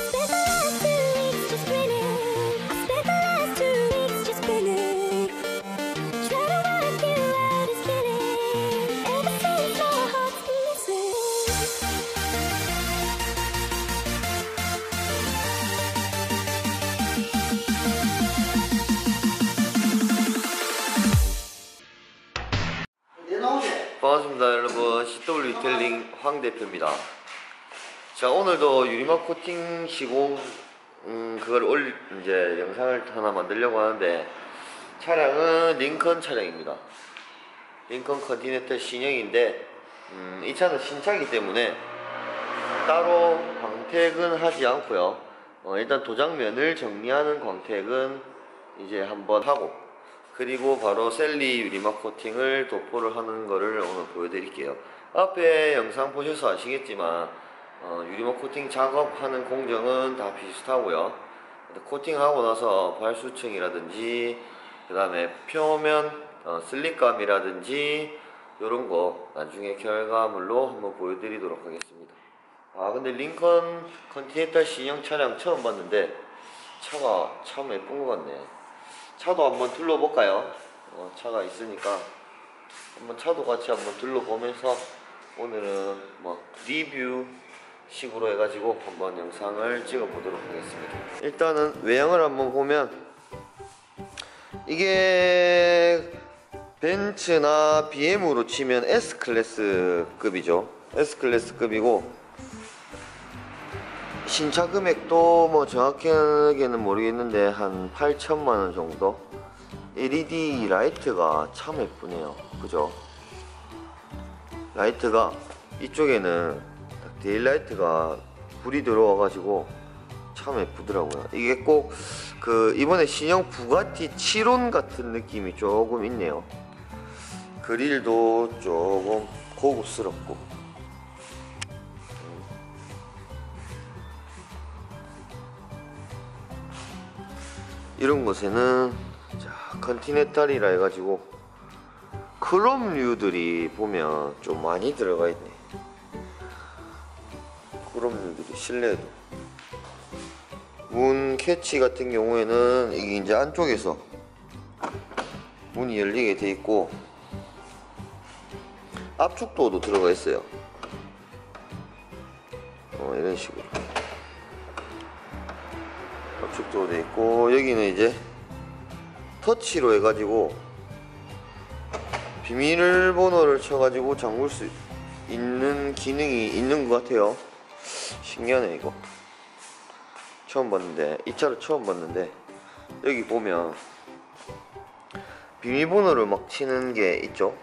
Bye-bye. 오늘도 유리막 코팅 시공 음, 그걸 올 이제 영상을 하나 만들려고 하는데 차량은 링컨 차량입니다 링컨 컨티넨탈 신형인데 음, 이 차는 신차이기 때문에 따로 광택은 하지 않고요 어, 일단 도장면을 정리하는 광택은 이제 한번 하고 그리고 바로 셀리 유리막 코팅을 도포를 하는 거를 오늘 보여드릴게요. 앞에 영상 보셔서 아시겠지만 어, 유리막 코팅 작업하는 공정은 다 비슷하고요. 코팅하고 나서 발수층이라든지 그 다음에 표면 어, slip감이라든지 이런 거 나중에 결과물로 한번 보여드리도록 하겠습니다. 아 근데 링컨 컨티넨탈 신형 차량 처음 봤는데 차가 참 예쁜 것 같네. 차도 한번 둘러볼까요? 어, 차가 있으니까 한번 차도 같이 한번 둘러보면서 오늘은 뭐 리뷰 식으로 해가지고 한번 영상을 찍어 보도록 하겠습니다. 일단은 외형을 한번 보면 이게 벤츠나 BM으로 치면 S 클래스급이죠. S 클래스급이고 신차 금액도 뭐 정확하게는 모르겠는데 한 8천만 원 정도. LED 라이트가 참 예쁘네요. 그죠? 라이트가 이쪽에는 딱 daylight가 불이 들어와가지고 참 예쁘더라고요. 이게 꼭 그 이번에 신형 부가티 시론 같은 느낌이 조금 있네요. 그릴도 조금 고급스럽고 이런 곳에는 자, 컨티넨탈이라 해가지고 크롬류들이 보면 좀 많이 들어가 있네. 크롬류들이 실내도. 문 catch 같은 경우에는 이게 이제 안쪽에서 문이 열리게 돼 있고 압축도어도 들어가 있어요. 어, 이런 식으로. 압축도 돼 있고 여기는 이제 터치로 해가지고 비밀번호를 쳐가지고 잠글 수 있는 기능이 있는 것 같아요 신기하네 이거 처음 봤는데 이 차를 처음 봤는데 여기 보면 비밀번호를 막 치는 게 있죠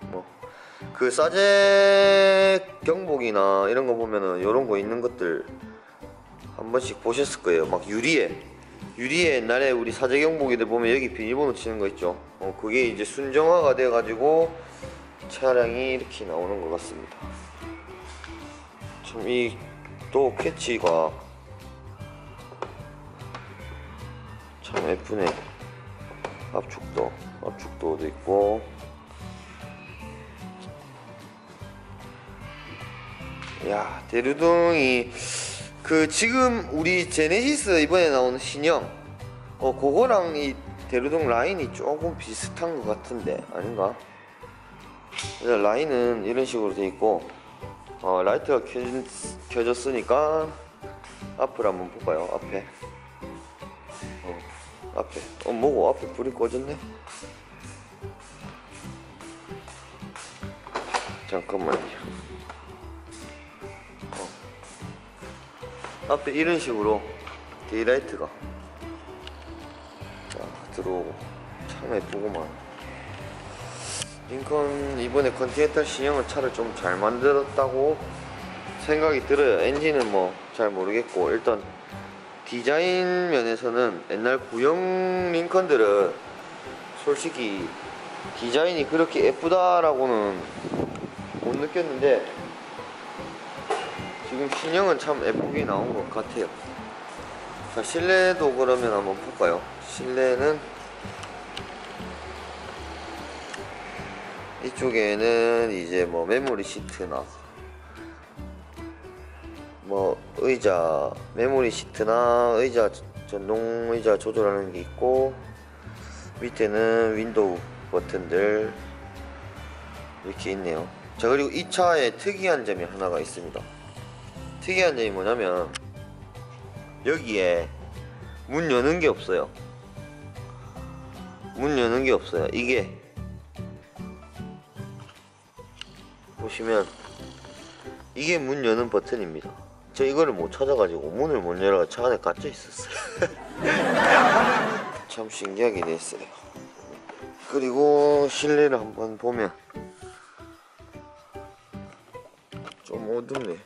뭐그 사제 경복이나 이런 거 보면은 이런 거 있는 것들 한 번씩 보셨을 거예요. 막 유리에 유리에 옛날에 우리 사제 경보기들 보면 여기 비밀번호 치는 거 있죠. 어 그게 이제 순정화가 돼 가지고 차량이 이렇게 나오는 것 같습니다. 참이 또 캐치가 참 예쁘네. 압축도 압축도도 있고 야 데루등이 그 지금 우리 제네시스 이번에 나오는 신형 어 그거랑 이 데루등 라인이 조금 비슷한 것 같은데 아닌가? 라인은 이런 식으로 돼 있고 어 라이트가 켜, 켜졌으니까 앞을 한번 볼까요? 앞에. 어 앞에. 어 뭐고? 앞에 불이 꺼졌네. 잠깐만요. 앞에 이런 식으로 daylight가 딱 들어오고. 참 예쁘구만 링컨 이번에 컨티넨탈 신형은 차를 좀 잘 만들었다고 생각이 들어요 엔진은 뭐 잘 모르겠고 일단 디자인 면에서는 옛날 구형 링컨들은 솔직히 디자인이 그렇게 예쁘다라고는 못 느꼈는데 지금 신형은 참 예쁘게 나온 것 같아요. 자, 실내도 그러면 한번 볼까요? 실내는 이쪽에는 이제 뭐 메모리 시트나 뭐 의자 메모리 시트나 의자 전동 의자 조절하는 게 있고 밑에는 윈도우 버튼들 이렇게 있네요. 자 그리고 이 차에 특이한 점이 하나가 있습니다. 특이한 점이 뭐냐면 여기에 문 여는 게 없어요. 문 여는 게 없어요. 이게 보시면 이게 문 여는 버튼입니다. 저 이거를 못 찾아가지고 문을 못 열어 차 안에 갇혀 있었어요. 참 신기하긴 했어요. 그리고 실내를 한번 보면 좀 어둡네.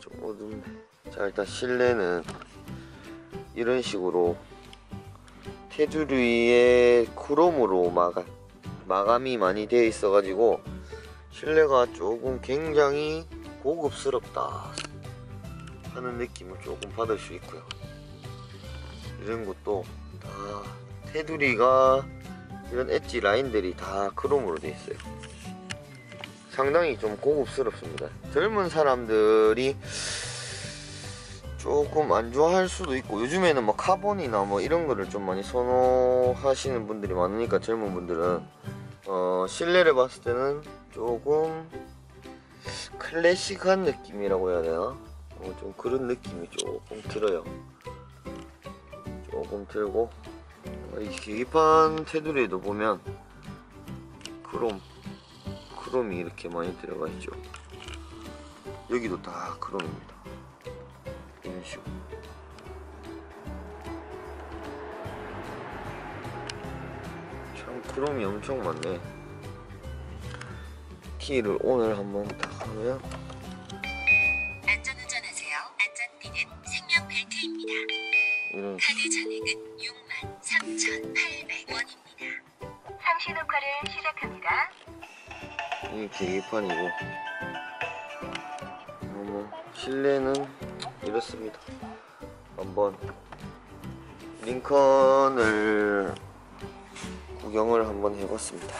좀 어둡네. 자 일단 실내는 이런 식으로 테두리에 크롬으로 마감 마감이 많이 되어 있어 가지고 실내가 조금 굉장히 고급스럽다 하는 느낌을 조금 받을 수 있고요. 이런 것도 다 테두리가 이런 엣지 라인들이 다 크롬으로 되어 있어요. 상당히 좀 고급스럽습니다. 젊은 사람들이 조금 안 좋아할 수도 있고 요즘에는 뭐 카본이나 뭐 이런 거를 좀 많이 선호하시는 분들이 많으니까 젊은 분들은 어, 실내를 봤을 때는 조금 클래식한 느낌이라고 해야 되나? 어, 좀 그런 느낌이 조금 들어요. 조금 들고 어, 이 계기판 테두리에도 보면 크롬 크롬이 이렇게 많이 들어가 있죠. 여기도 다 크롬입니다. 이런 식으로. 참 크롬이 엄청 많네. 키를 오늘 한번 딱 하면 안전운전하세요. 안전띠는 생명 벨트입니다. 이런 카드 잔액은 6만 3,800원입니다. 상시 녹화를 시작합니다. 이 계기판이고 뭐 실내는 이렇습니다. 한번 링컨을 구경을 한번 해봤습니다.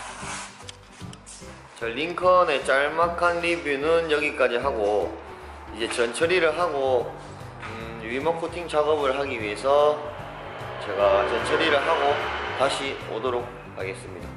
자, 링컨의 짤막한 리뷰는 여기까지 하고 이제 전 처리를 하고 음, 유리막 코팅 작업을 하기 위해서 제가 전 처리를 하고 다시 오도록 하겠습니다.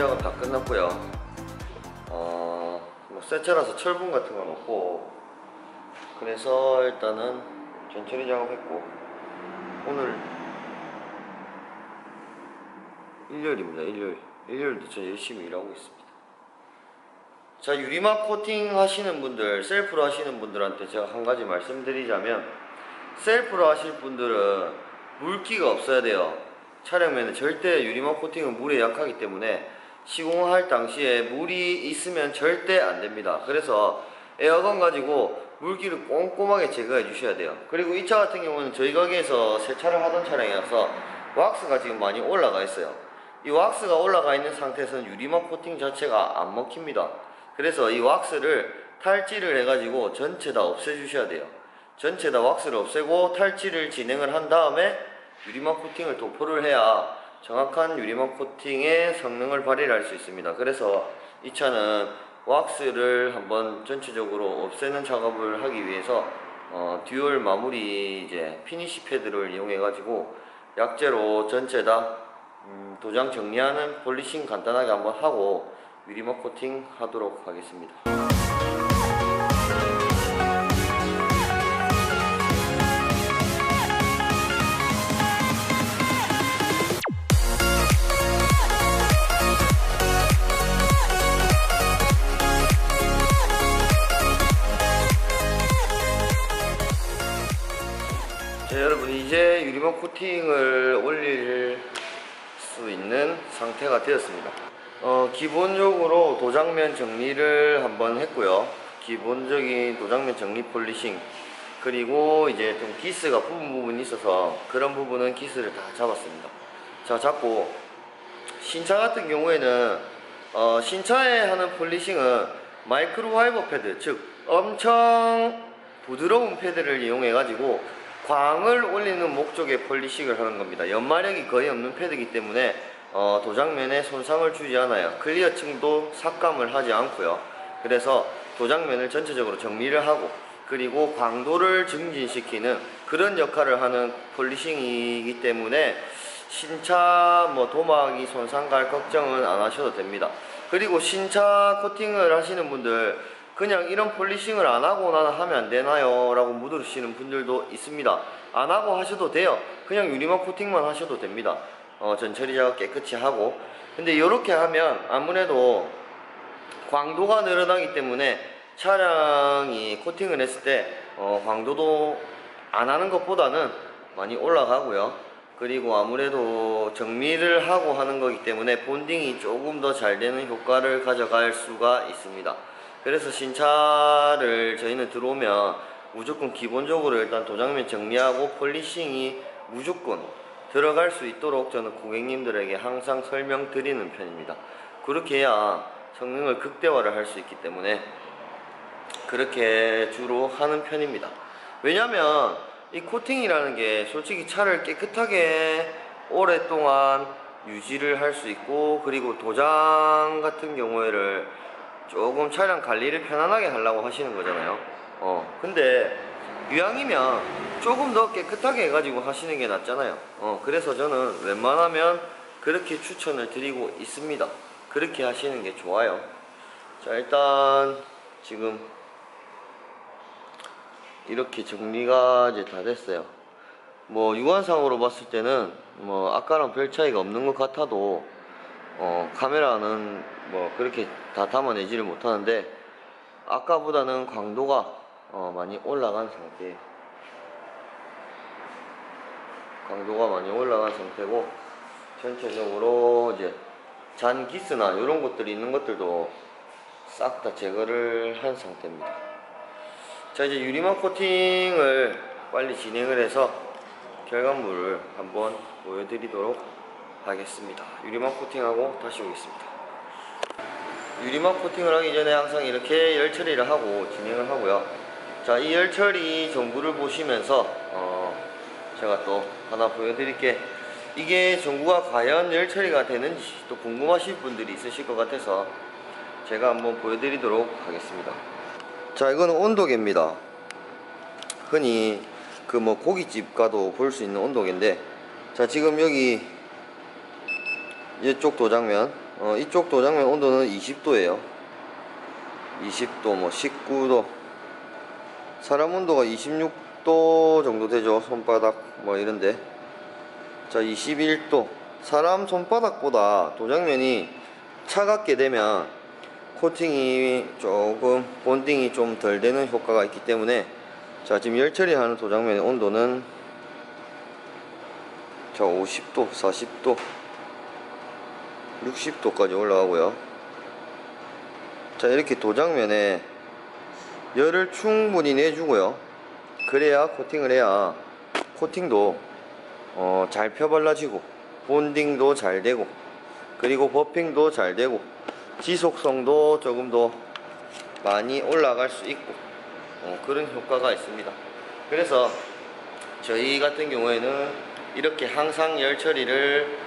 작업 다 끝났고요. 어, 뭐 새 차라서 철분 같은 건 없고 그래서 일단은 전 처리 작업했고 오늘 일요일입니다. 일요일. 일요일도 저 열심히 일하고 있습니다. 자 유리막 코팅 하시는 분들 셀프로 하시는 분들한테 제가 한 가지 말씀드리자면 셀프로 하실 분들은 물기가 없어야 돼요 촬영면은 절대 유리막 코팅은 물에 약하기 때문에 시공할 당시에 물이 있으면 절대 안 됩니다. 그래서 에어건 가지고 물기를 꼼꼼하게 제거해 주셔야 돼요. 그리고 이 차 같은 경우는 저희 가게에서 세차를 하던 차량이라서 왁스가 지금 많이 올라가 있어요. 이 왁스가 올라가 있는 상태에서는 유리막 코팅 자체가 안 먹힙니다. 그래서 이 왁스를 탈지를 해가지고 전체 다 없애주셔야 돼요. 전체 다 왁스를 없애고 탈지를 진행을 한 다음에 유리막 코팅을 도포를 해야 정확한 유리막 코팅의 성능을 발휘할 수 있습니다. 그래서 이 차는 왁스를 한번 전체적으로 없애는 작업을 하기 위해서 어, dual 마무리 이제 finish 패드를 이용해 가지고 약제로 전체 다 음, 도장 정리하는 polishing 간단하게 한번 하고 유리막 코팅 하도록 하겠습니다. 기본적인 도장면 정리 polishing 그리고 이제 좀 기스가 부분 부분이 있어서 그런 부분은 기스를 다 잡았습니다. 자, 잡고 신차 같은 경우에는 어, 신차에 하는 polishing은 microfiber 패드, 즉 엄청 부드러운 패드를 이용해 가지고 광을 올리는 목적의 polishing을 하는 겁니다. 연마력이 거의 없는 패드이기 때문에 어, 도장면에 손상을 주지 않아요. clear층도 삭감을 하지 않고요. 그래서 도장면을 전체적으로 정리를 하고 그리고 광도를 증진시키는 그런 역할을 하는 폴리싱이기 때문에 신차 뭐 도막이 손상 갈 걱정은 안 하셔도 됩니다. 그리고 신차 코팅을 하시는 분들 그냥 이런 폴리싱을 안 하고 나는 하면 안 되나요? 라고 묻으시는 분들도 있습니다. 안 하고 하셔도 돼요. 그냥 유리막 코팅만 하셔도 됩니다. 어, 전처리 작업 깨끗이 하고. 근데 이렇게 하면 아무래도 광도가 늘어나기 때문에 차량이 코팅을 했을 때 어, 광도도 안 하는 것보다는 많이 올라가고요. 그리고 아무래도 정리를 하고 하는 거기 때문에 본딩이 조금 더 잘 되는 효과를 가져갈 수가 있습니다. 그래서 신차를 저희는 들어오면 무조건 기본적으로 일단 도장면 정리하고 폴리싱이 무조건 들어갈 수 있도록 저는 고객님들에게 항상 설명드리는 편입니다. 그렇게 해야 성능을 극대화를 할 수 있기 때문에 그렇게 주로 하는 편입니다. 왜냐면 이 코팅이라는 게 솔직히 차를 깨끗하게 오랫동안 유지를 할 수 있고 그리고 도장 같은 경우에를 조금 차량 관리를 편안하게 하려고 하시는 거잖아요. 어, 근데 유양이면 조금 더 깨끗하게 해가지고 하시는 게 낫잖아요. 어, 그래서 저는 웬만하면 그렇게 추천을 드리고 있습니다. 그렇게 하시는 게 좋아요. 자, 일단 지금 이렇게 정리가 이제 다 됐어요. 뭐 육안상으로 봤을 때는 뭐 아까랑 별 차이가 없는 것 같아도 어, 카메라는 뭐 그렇게 다 담아내지를 못하는데 아까보다는 광도가 어, 많이 올라간 상태. 강도가 많이 올라간 상태고 전체적으로 이제 잔 기스나 이런 것들이 있는 것들도 싹 다 제거를 한 상태입니다. 자 이제 유리막 코팅을 빨리 진행을 해서 결과물을 한번 보여드리도록 하겠습니다. 유리막 코팅하고 다시 오겠습니다. 유리막 코팅을 하기 전에 항상 이렇게 열 처리를 하고 진행을 하고요. 자, 이 열 처리 전구를 보시면서 어, 제가 또 하나 보여드릴 게. 이게 전구가 과연 열 처리가 되는지 또 궁금하실 분들이 있으실 것 같아서 제가 한번 보여드리도록 하겠습니다. 자, 이거는 온도계입니다. 흔히 그 뭐 고깃집 가도 볼 수 있는 온도계인데, 자, 지금 여기 이쪽 도장면, 어, 이쪽 도장면 온도는 20도예요. 20도, 뭐 19도. 사람 온도가 26도 정도 되죠. 손바닥 뭐 이런데. 자, 21도. 사람 손바닥보다 도장면이 차갑게 되면 코팅이 조금 본딩이 좀 덜 되는 효과가 있기 때문에 자, 지금 열 처리하는 도장면의 온도는 자, 50도, 40도, 60도까지 올라가고요. 자, 이렇게 도장면에 열을 충분히 내주고요. 그래야 코팅을 해야 코팅도 어, 잘 펴발라지고 본딩도 잘 되고 그리고 버핑도 잘 되고 지속성도 조금 더 많이 올라갈 수 있고 어, 그런 효과가 있습니다. 그래서 저희 같은 경우에는 이렇게 항상 열 처리를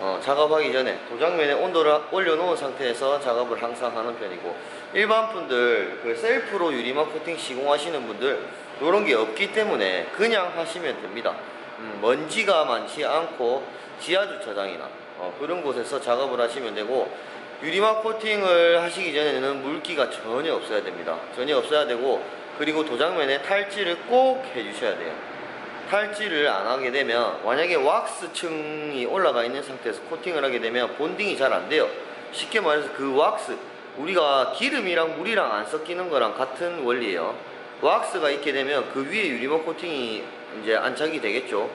어, 작업하기 전에 도장면에 온도를 올려놓은 상태에서 작업을 항상 하는 편이고 일반 분들 그 셀프로 유리막 코팅 시공하시는 분들 이런 게 없기 때문에 그냥 하시면 됩니다. 음, 먼지가 많지 않고 지하 주차장이나 어, 그런 곳에서 작업을 하시면 되고 유리막 코팅을 하시기 전에는 물기가 전혀 없어야 됩니다. 전혀 없어야 되고 그리고 도장면에 탈지를 꼭 해주셔야 돼요. 탈지를 안 하게 되면 만약에 왁스층이 올라가 있는 상태에서 코팅을 하게 되면 본딩이 잘 안 돼요. 쉽게 말해서 그 왁스 우리가 기름이랑 물이랑 안 섞이는 거랑 같은 원리예요. 왁스가 있게 되면 그 위에 유리막 코팅이 이제 안착이 되겠죠.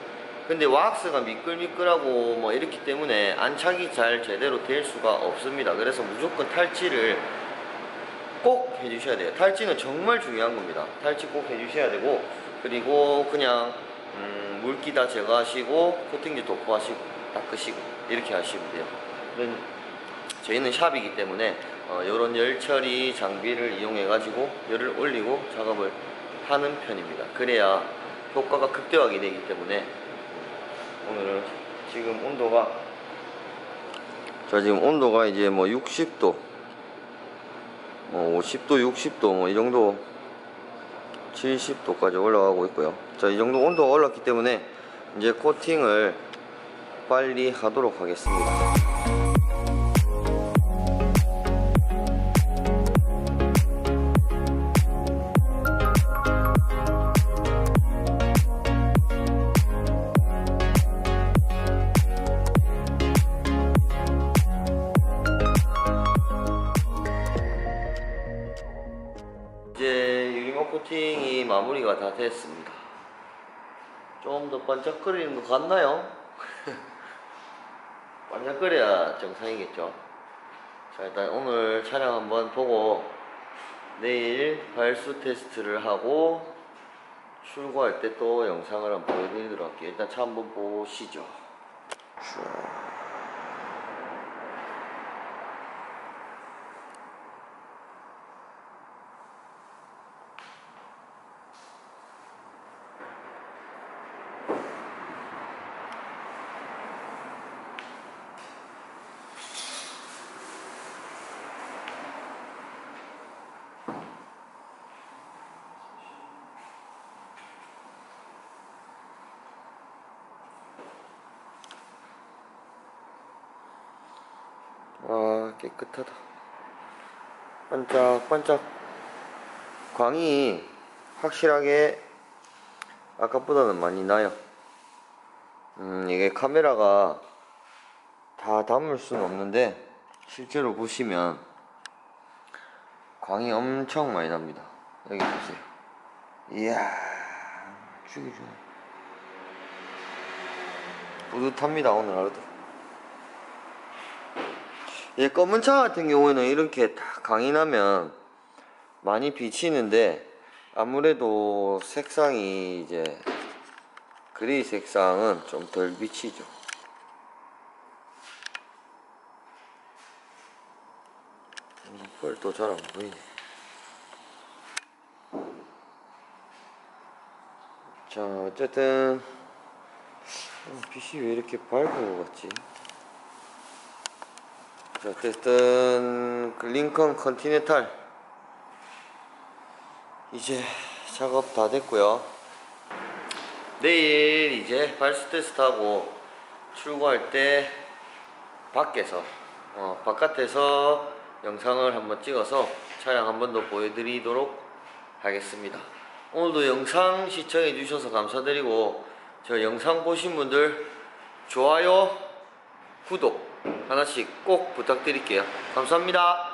근데 왁스가 미끌미끌하고 뭐 이렇기 때문에 안착이 잘 제대로 될 수가 없습니다. 그래서 무조건 탈지를 꼭 해주셔야 돼요. 탈지는 정말 중요한 겁니다. 탈지 꼭 해주셔야 되고 그리고 그냥 음, 물기 다 제거하시고 코팅지 도포하시고 닦으시고 이렇게 하시면 돼요. 그런 저희는 샵이기 때문에 어, 이런 열 처리 장비를 이용해 가지고 열을 올리고 작업을 하는 편입니다. 그래야 효과가 극대화가 되기 때문에 오늘은 지금 온도가 자 지금 온도가 이제 뭐 60도 뭐 50도 60도 뭐 이 정도 70도까지 올라가고 있고요. 자 이 정도 온도가 올랐기 때문에 이제 코팅을 빨리 하도록 하겠습니다 반짝거리는 것 같나요? 반짝거려야 정상이겠죠. 자, 일단 오늘 차량 한번 보고 내일 발수 테스트를 하고 출고할 때 또 영상을 한번 보여드리도록 할게요. 일단 차 한번 보시죠. 자. 아 깨끗하다. 반짝반짝. 광이 확실하게 아까보다는 많이 나요. 음 이게 카메라가 다 담을 수는 없는데 실제로 보시면 광이 엄청 많이 납니다. 여기 보세요. 이야 죽이죠 뿌듯합니다 오늘 하루도 이 검은 차 같은 경우에는 이렇게 다 강이 나면 많이 비치는데 아무래도 색상이 이제 그레이 색상은 좀 덜 비치죠. 펄도 잘 안 보이네. 자, 어쨌든 어, 빛이 왜 이렇게 밝은 것 같지? 자, 어쨌든 그 링컨 컨티넨탈 이제 작업 다 됐고요. 내일 이제 발수 테스트하고 출고할 때 밖에서 어, 바깥에서 영상을 한번 찍어서 차량 한 번 더 보여드리도록 하겠습니다. 오늘도 영상 시청해 주셔서 감사드리고 저 영상 보신 분들 좋아요, 구독 하나씩 꼭 부탁드릴게요. 감사합니다.